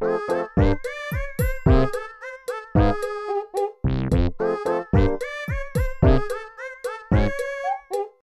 Bye.